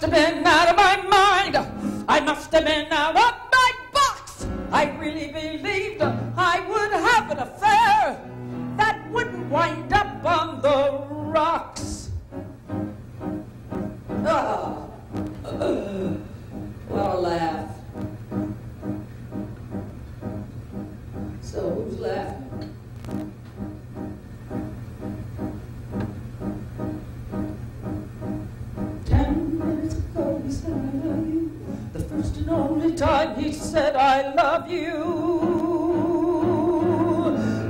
must have been out of my mind. I must have been out of my box. I really believed time he said I love you.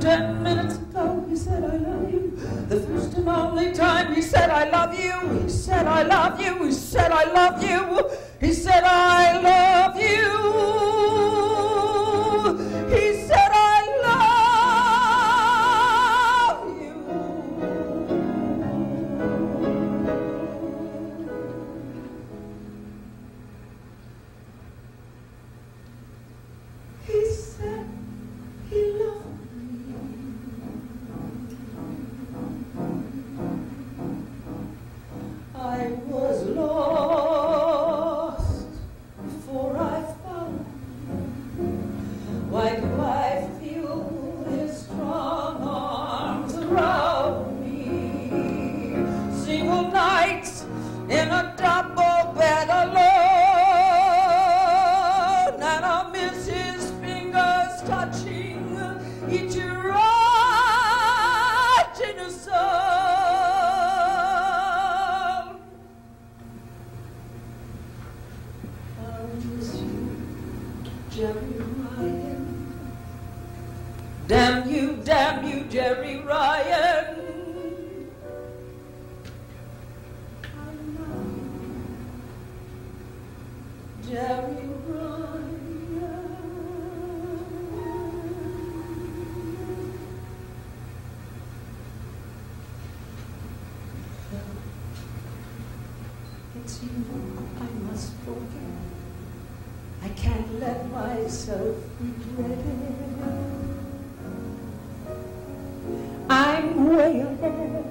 Ten minutes ago he said I love you. The first and only time he said I love you. He said I love you. He said I love you. He said I love you. Why Damn you, damn you, Jerry Ryan. Jerry Ryan. It's you I must forget. I can't let myself regret it. I'm way ahead.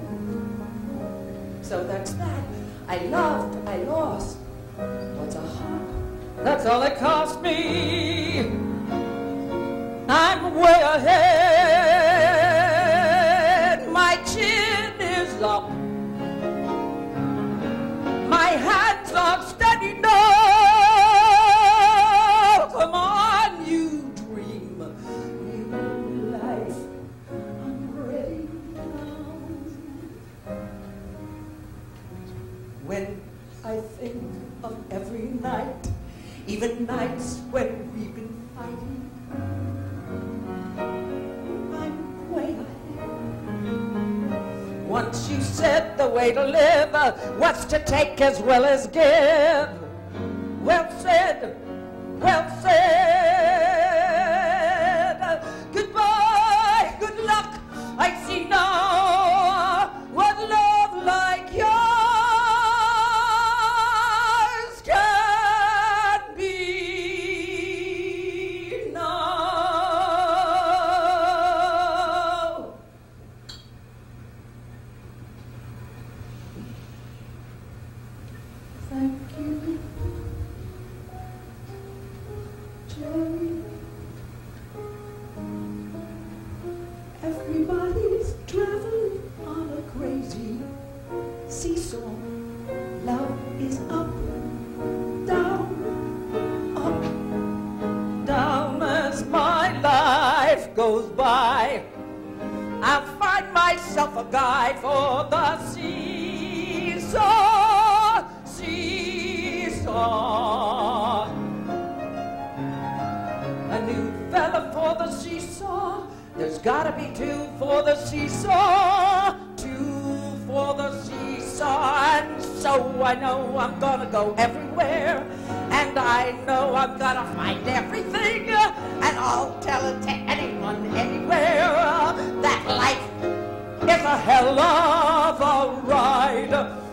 So that's that. I loved, I lost. What's a heart? That's all it cost me. I'm way ahead. When I think of every night, even nights when we've been fighting, I'm way ahead. Once you said the way to live uh, was to take as well as give. Well said, well said. Everybody's traveling on a crazy seesaw. Love is up, down, up, down as my life goes by. I'll find myself a guy for the seesaw, gotta be two for the seesaw, two for the seesaw. And so I know I'm gonna go everywhere. And I know I'm gonna find everything. And I'll tell it to anyone, anywhere. That life is a hell of a ride.